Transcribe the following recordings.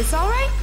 this all right?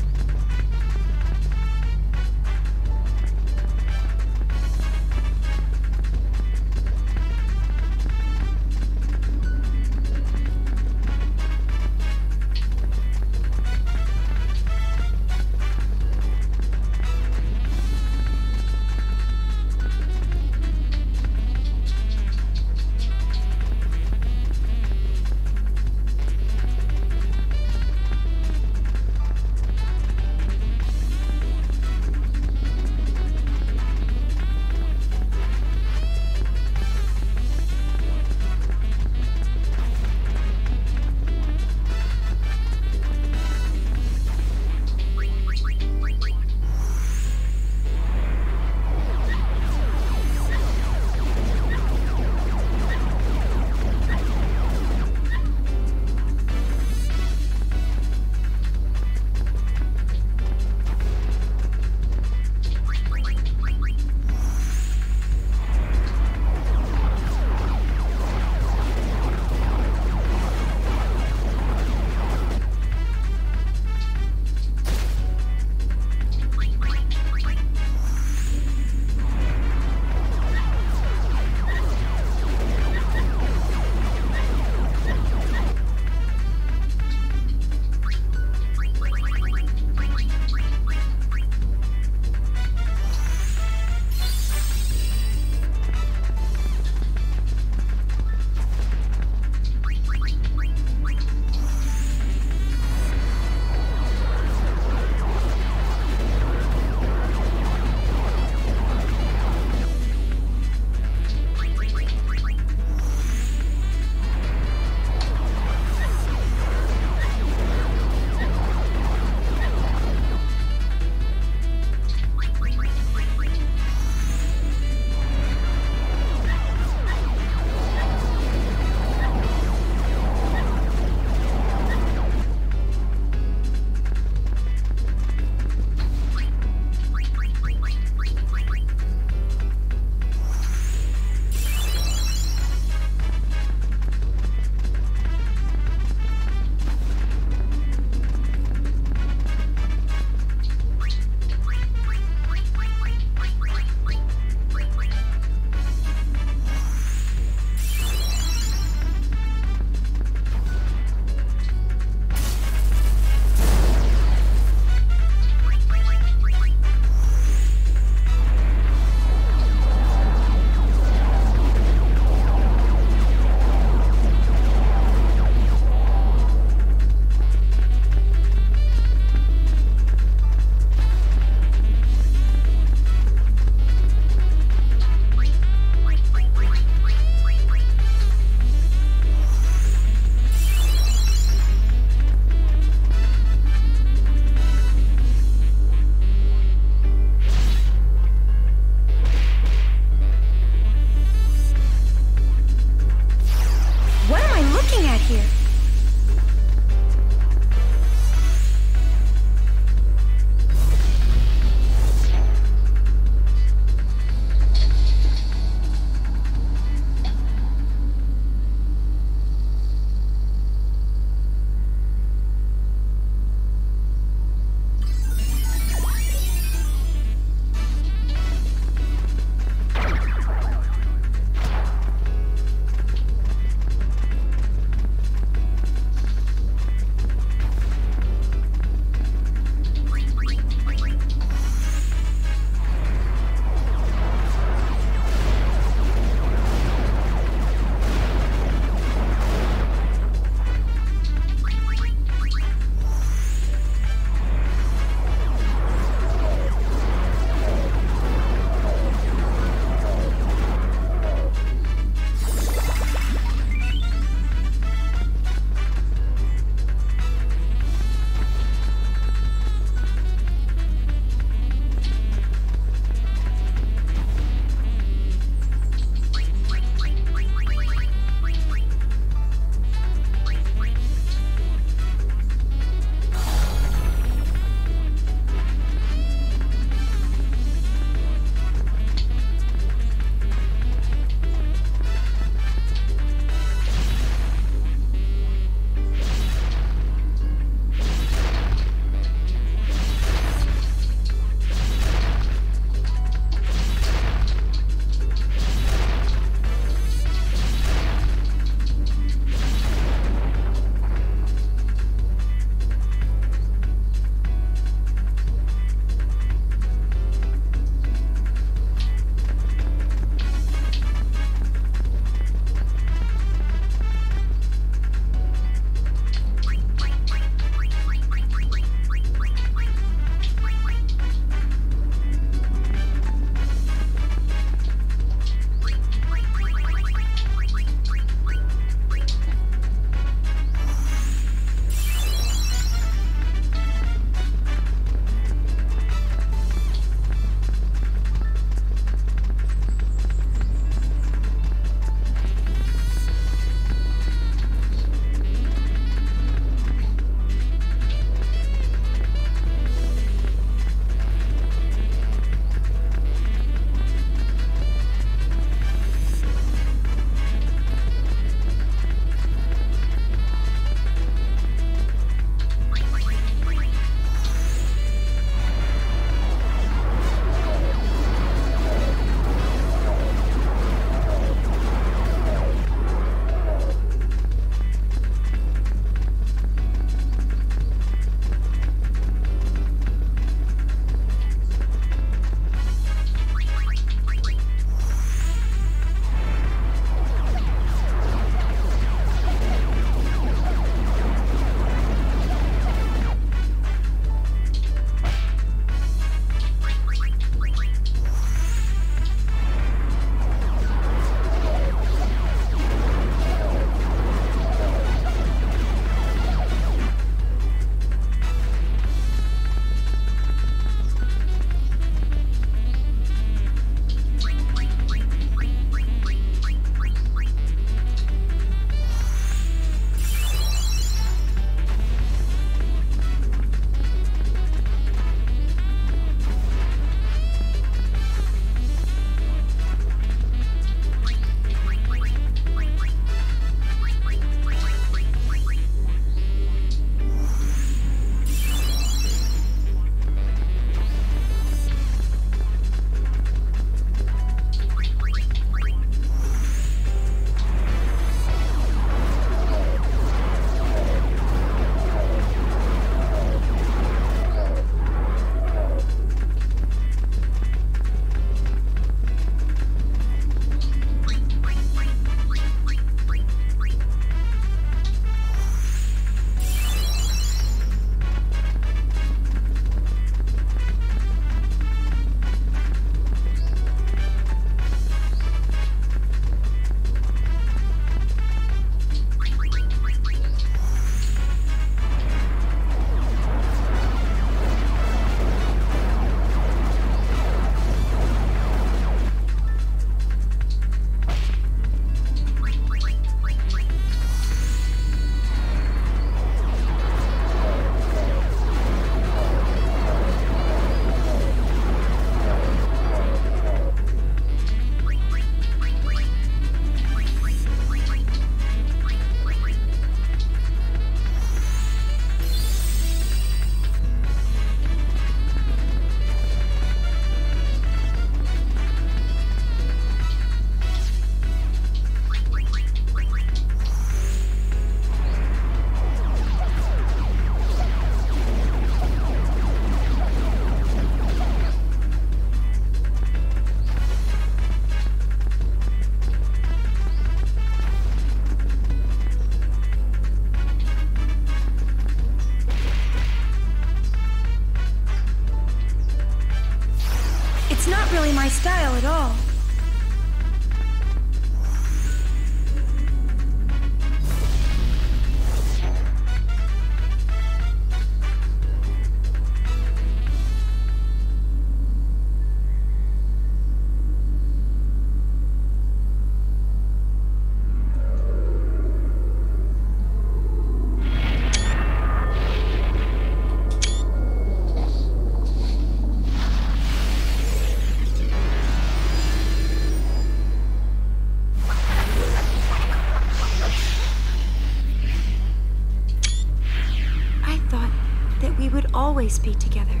Always be together.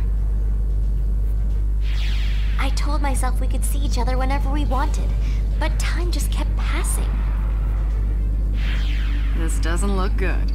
I told myself we could see each other whenever we wanted, but time just kept passing. This doesn't look good.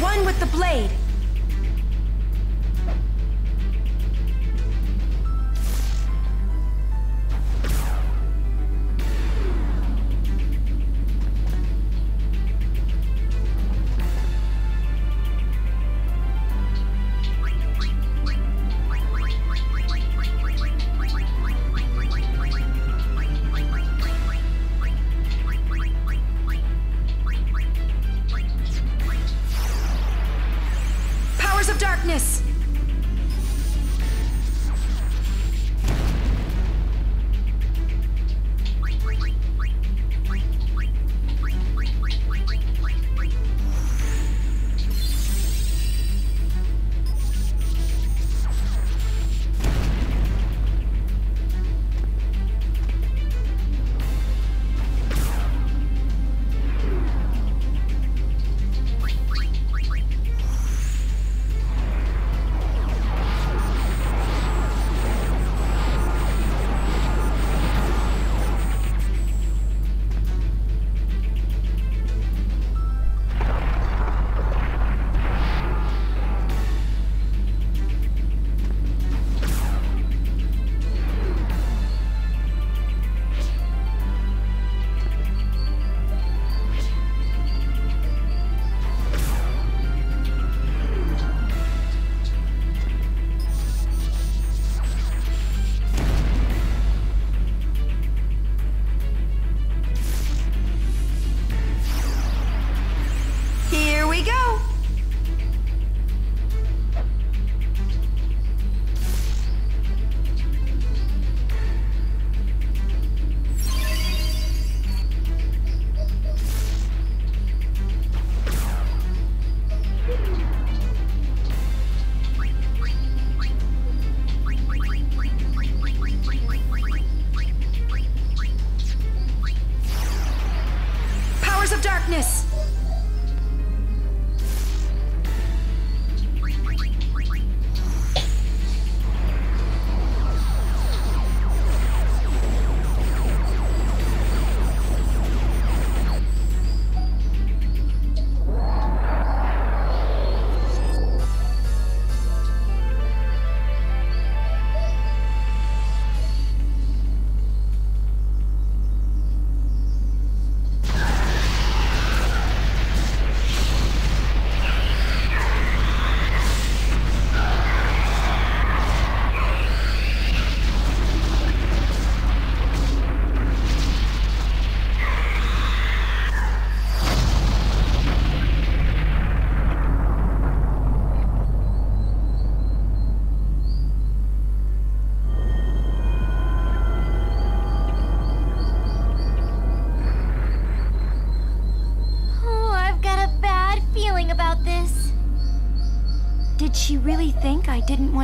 One with the blade.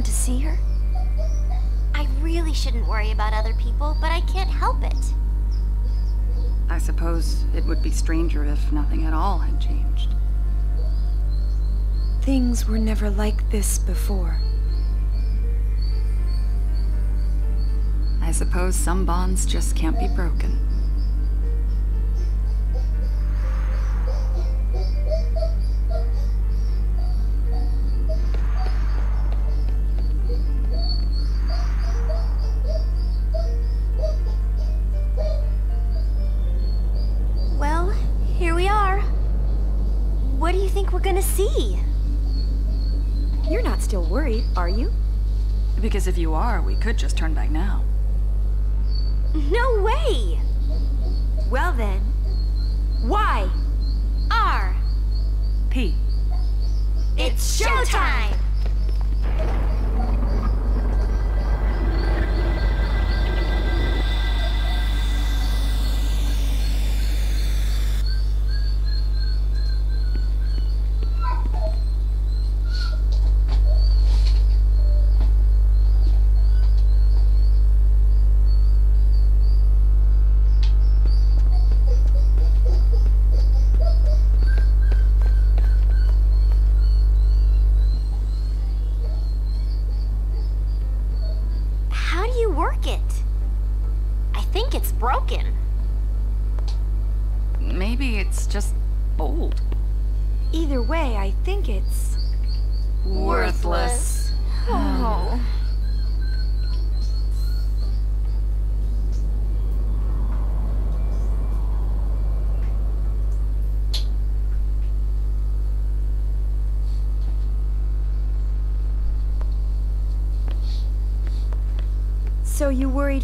Want to see her? I really shouldn't worry about other people, but I can't help it. I suppose it would be stranger if nothing at all had changed. Things were never like this before. I suppose some bonds just can't be broken. See? You're not still worried, are you? Because if you are, we could just turn back now. No way! Well then, why? R. P. It's showtime!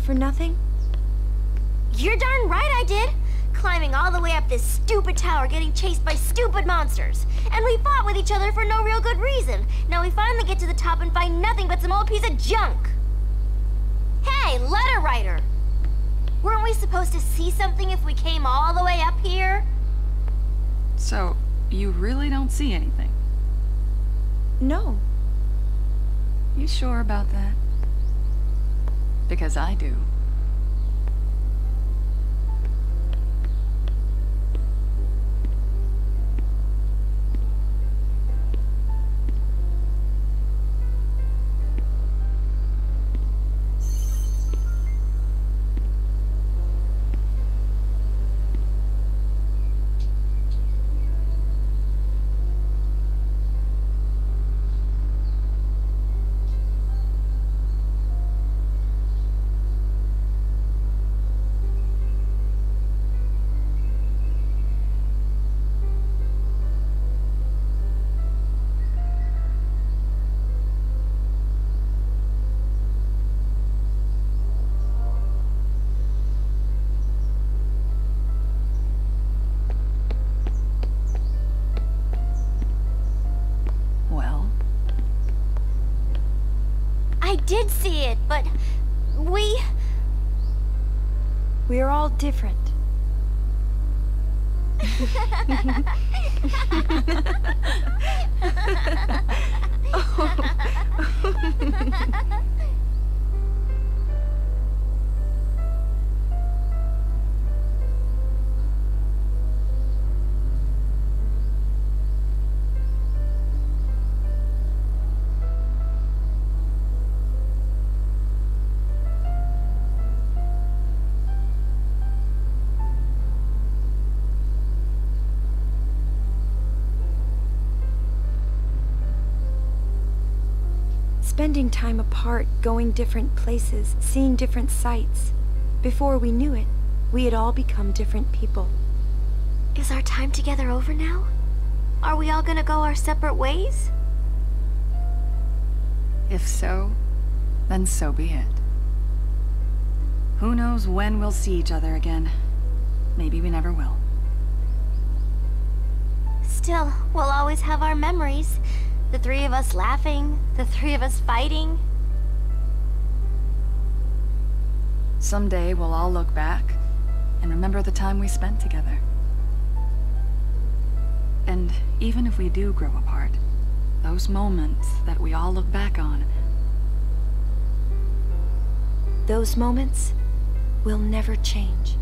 For nothing? You're darn right I did! Climbing all the way up this stupid tower, getting chased by stupid monsters. And we fought with each other for no real good reason. Now we finally get to the top and find nothing but some old piece of junk. Hey, letter writer! Weren't we supposed to see something if we came all the way up here? So, you really don't see anything? No. You sure about that? Because I do. Different. Spending time apart, going different places, seeing different sights. Before we knew it, we had all become different people. Is our time together over now? Are we all gonna go our separate ways? If so, then so be it. Who knows when we'll see each other again? Maybe we never will. Still, we'll always have our memories. The three of us laughing, the three of us fighting. Someday we'll all look back and remember the time we spent together. And even if we do grow apart, those moments that we all look back on, Those moments will never change.